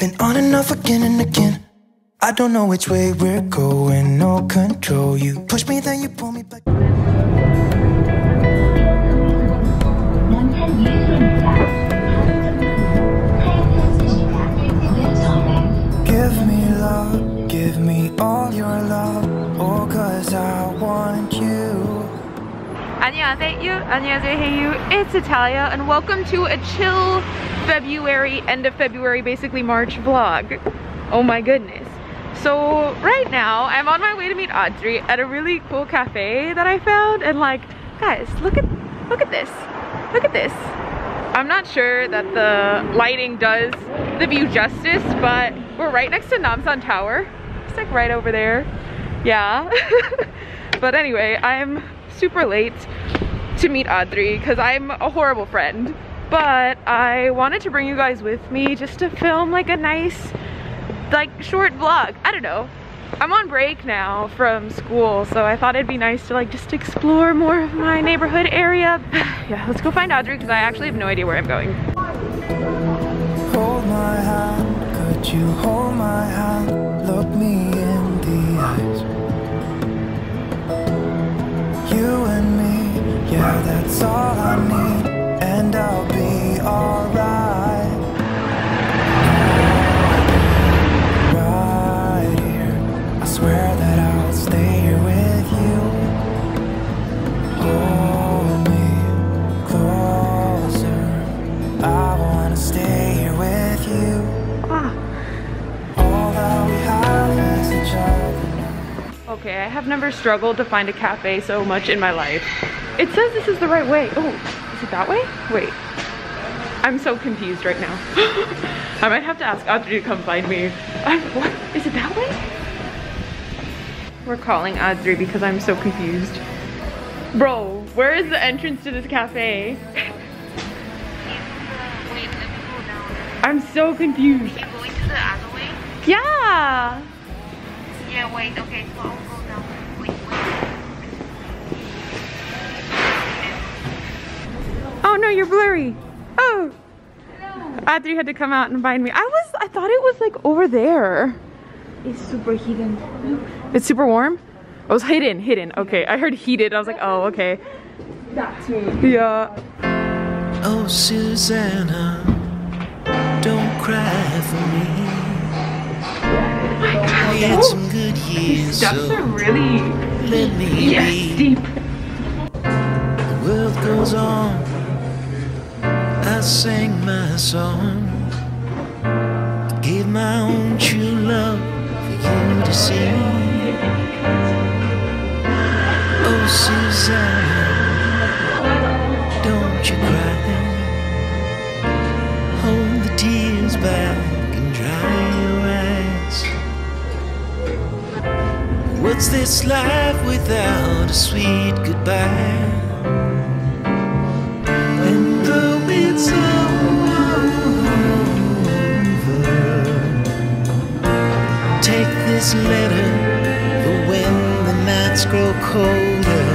been on and off again and again. I don't know which way we're going, no control. You push me, then you pull me back. Give me love, give me all your love, oh, cause I want you. 안녕하세요, 안녕하세요, it's Natalia, and welcome to a chill February, end of February, basically March vlog. Oh my goodness. So right now I'm on my way to meet Audrey at a really cool cafe that I found and like guys look at look at this. Look at this. I'm not sure that the lighting does the view justice, but we're right next to Namsan Tower. It's like right over there. Yeah. but anyway, I'm super late to meet Audrey because I'm a horrible friend. But I wanted to bring you guys with me just to film like a nice, like short vlog. I don't know. I'm on break now from school, so I thought it'd be nice to like just explore more of my neighborhood area. yeah, let's go find Audrey because I actually have no idea where I'm going. Hold my hand, could you hold my hand? Look me in the eyes. You and me, yeah, that's all I need, Okay, I have never struggled to find a cafe so much in my life. It says this is the right way. Oh, is it that way? Wait. I'm so confused right now. I might have to ask Audrey to come find me. I'm, what? Is it that way? We're calling Audrey because I'm so confused. Bro, where is the entrance to this cafe? Wait, let me go down. I'm so confused. You going to the other way? Yeah. Yeah, wait, okay, so I'll go down. Wait, wait. Oh no, you're blurry. Oh. Audrey had to come out and find me. I was, I thought it was like over there. It's super hidden. It's super warm? Oh, it was hidden, hidden. Okay, I heard heated. I was like, oh, okay. That too. Yeah. Oh, Susanna, don't cry for me. Had some good years, Steps so are really, let me yes, be. deep. The world goes on. I sang my song. I gave my own true love for you to see. Oh, Susanna, This life without a sweet goodbye? Letter for when the nights grow colder.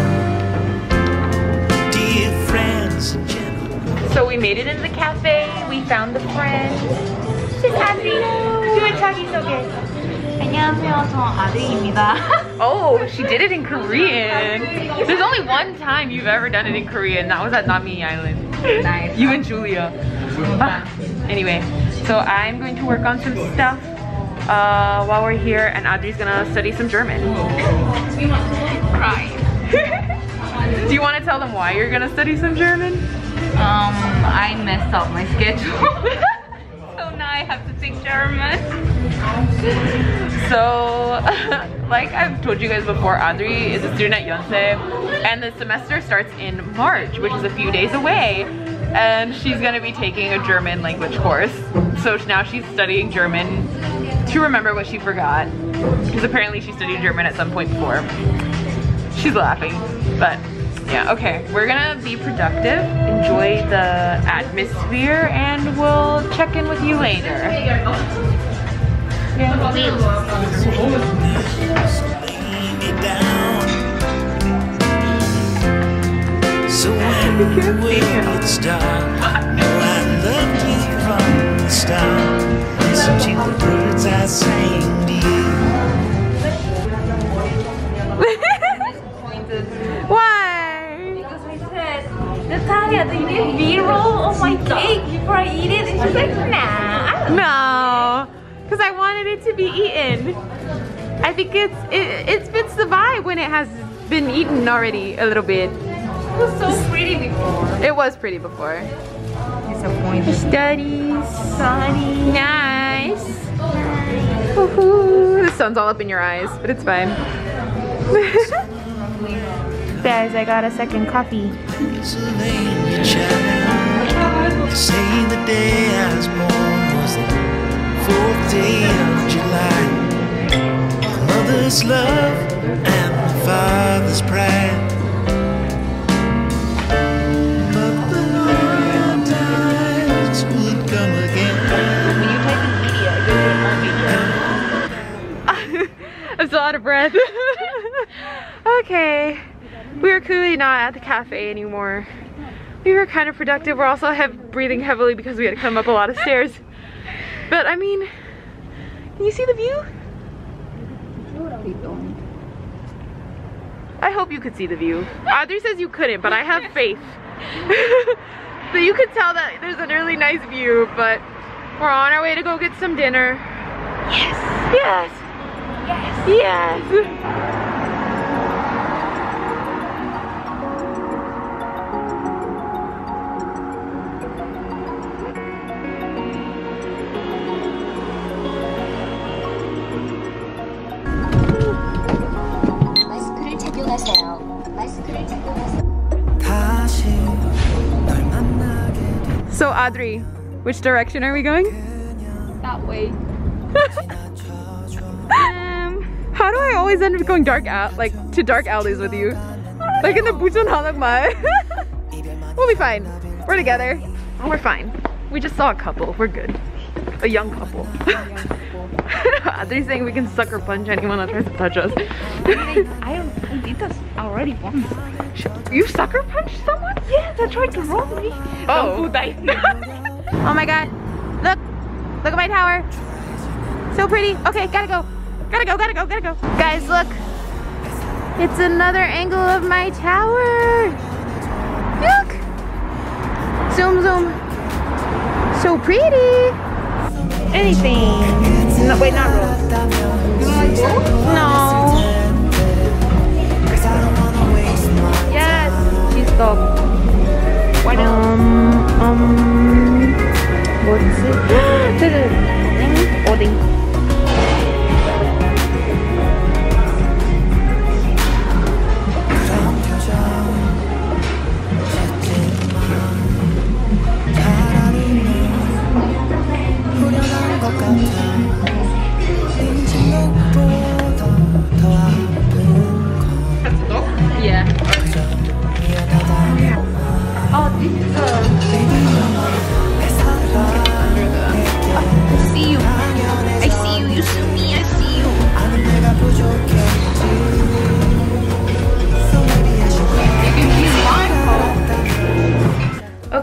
Dear friends, so we made it into the cafe. We found the friends. She's happy. and Chucky's so good. 안녕하세요, 저 아들입니다. Oh, she did it in Korean. There's only one time you've ever done it in Korean. That was at Nami Island. nice. You and Julia. Ah, anyway, so I'm going to work on some stuff uh, while we're here, and Audrey's gonna study some German. Right. Do you want to tell them why you're gonna study some German? Um, I messed up my schedule. have to take German. So, like I've told you guys before, Audrey is a student at Yonsei, and the semester starts in March, which is a few days away. And she's gonna be taking a German language course. So now she's studying German to remember what she forgot. Because apparently she studied German at some point before. She's laughing, but yeah, okay. We're gonna be productive, enjoy the atmosphere, and we'll check in with you later. So when the world gets dark, know I loved you from the start. listen to the words I sang Natalia, do you need B-roll of my cake before I eat it? And she's like, nah. No, because I wanted it to be eaten. I think it's it, it fits the vibe when it has been eaten already a little bit. It was so pretty before. It was pretty before. Disappointed. Studies. Sunny. Nice. Woohoo. The sun's all up in your eyes, but it's fine. Guys, I got a second coffee. Pennsylvania child. They say the day I was born was the fourth day of July. The mother's love and the father's pride. But the hard times would come again. I'm still out of breath. okay. We are clearly not at the cafe anymore. We were kind of productive. We're also have breathing heavily because we had to come up a lot of stairs. But I mean, can you see the view? I hope you could see the view. Audrey says you couldn't, but I have faith. so you could tell that there's an really nice view, but we're on our way to go get some dinner. Yes! Yes! Yes! Yes! So Audrey, which direction are we going? That way. Um, how do I always end up going dark out, like to dark alleys with you? Like in the Bukchon Hanagma. we'll be fine. We're together. We're fine. We just saw a couple. We're good. A young couple. Audrey's saying we can sucker punch anyone that tries to touch us. I don't. I did this already once. you sucker punched someone? Yes, I tried to rob me. Oh. oh my god. Look. Look at my tower. So pretty. Okay, gotta go. Gotta go, gotta go, gotta go. Guys, look. It's another angle of my tower. Look. Zoom, zoom. So pretty. Anything. No, wait, not rose. No. Dog. Why not? Um, um, what's it? 어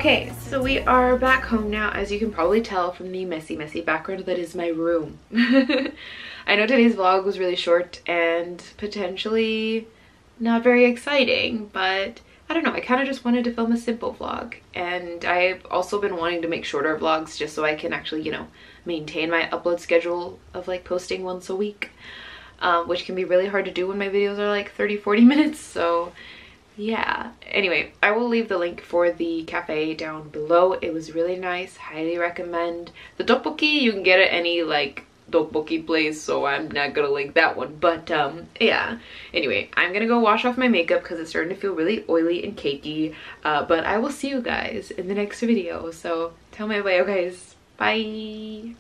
Okay, so we are back home now, as you can probably tell from the messy, messy background that is my room. I know today's vlog was really short and potentially not very exciting, but I don't know, I kind of just wanted to film a simple vlog. And I've also been wanting to make shorter vlogs just so I can actually, you know, maintain my upload schedule of like posting once a week, um, which can be really hard to do when my videos are like 30, 40 minutes. So yeah. Anyway i will leave the link for the cafe down below. It was really nice. Highly recommend. The tteokbokki you can get at any like tteokbokki place so i'm not gonna link that one. But um yeah. Anyway i'm gonna go wash off my makeup because it's starting to feel really oily and cakey. Uh, but i will see you guys in the next video. So tell my bio guys. Bye